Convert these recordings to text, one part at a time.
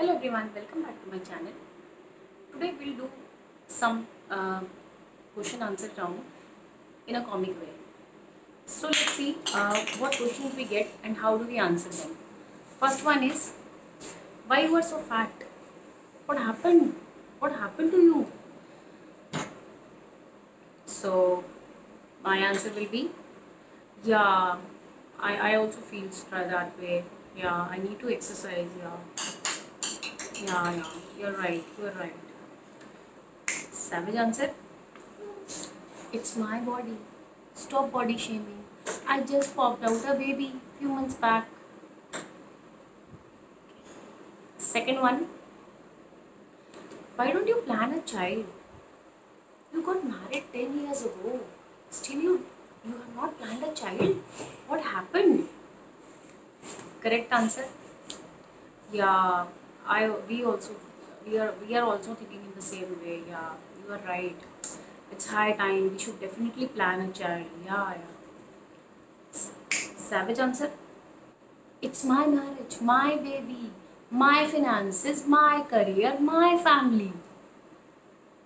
Hello everyone, welcome back to my channel. Today we'll do some uh, question answer round in a comic way. So let's see uh, what questions we get and how do we answer them. First one is why you are so fat? What happened? What happened to you? So my answer will be yeah, I, I also feel that way. Yeah, I need to exercise. Yeah. Yeah, yeah, you're right, you're right. Savage answer. It's my body. Stop body shaming. I just popped out a baby few months back. Second one. Why don't you plan a child? You got married 10 years ago. Still you you have not planned a child? What happened? Correct answer. Yeah, I we also we are we are also thinking in the same way. Yeah, you are right. It's high time. We should definitely plan a child. Yeah, yeah. Savage answer. It's my marriage, my baby, my finances, my career, my family.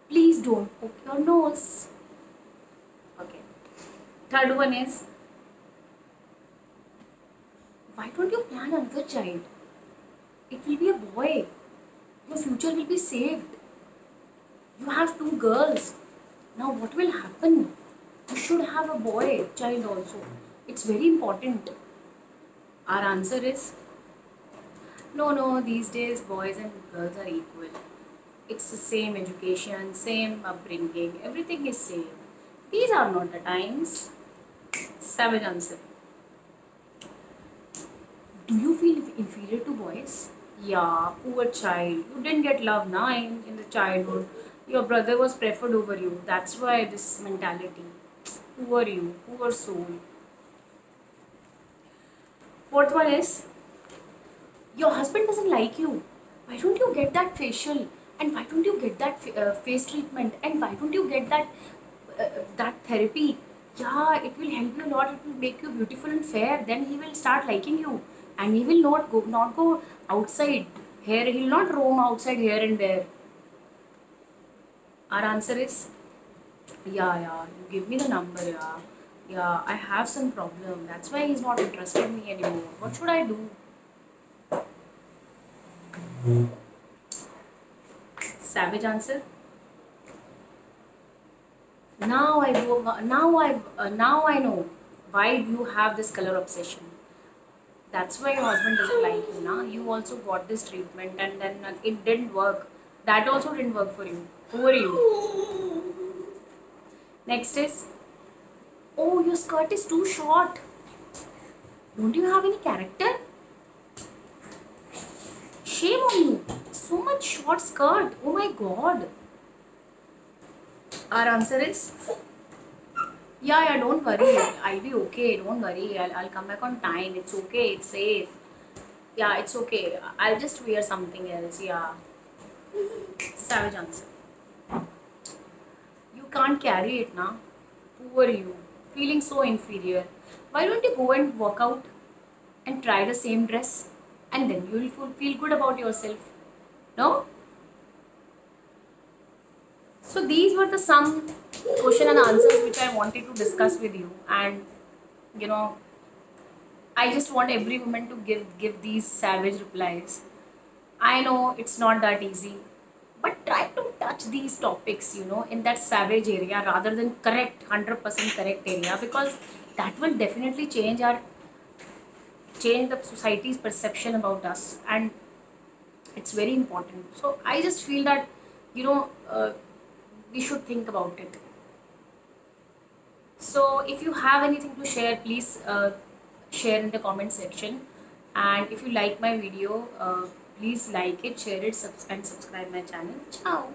Please don't poke your nose. Okay. Third one is why don't you plan another child? It will be a boy. Your future will be saved. You have two girls. Now, what will happen? You should have a boy child also. It's very important. Our answer is no, no, these days boys and girls are equal. It's the same education, same upbringing, everything is same. These are not the times. Savage answer. Do you feel inferior to boys? Yeah, poor child. You didn't get love now in, in the childhood. Your brother was preferred over you. That's why this mentality. Poor you, poor soul. Fourth one is your husband doesn't like you. Why don't you get that facial? And why don't you get that uh, face treatment? And why don't you get that uh, that therapy? Yeah, it will help you a lot. It will make you beautiful and fair. Then he will start liking you, and he will not go not go outside here. He will not roam outside here and there. Our answer is yeah, yeah. You give me the number, yeah. Yeah, I have some problem. That's why he's not interested in me anymore. What should I do? Savage answer. Now I go. Now I uh, now I know why you have this color obsession. That's why your husband doesn't like you. Now you also got this treatment and then it didn't work. That also didn't work for you. Who are you? Next is, oh your skirt is too short. Don't you have any character? Shame on you. So much short skirt. Oh my god. Our answer is yeah, yeah, don't worry. I'll be okay. Don't worry. I'll, I'll come back on time. It's okay. It's safe. Yeah, it's okay. I'll just wear something else. Yeah. Savage answer. You can't carry it now. Poor you. Feeling so inferior. Why don't you go and work out and try the same dress? And then you will feel good about yourself. No? So these were the some question and answers which I wanted to discuss with you. And you know, I just want every woman to give give these savage replies. I know it's not that easy, but try to touch these topics, you know, in that savage area rather than correct, 100% correct area because that will definitely change our change the society's perception about us and it's very important. So I just feel that, you know, uh, we should think about it. So if you have anything to share, please uh, share in the comment section. And if you like my video, uh, please like it, share it, and subscribe my channel. Ciao.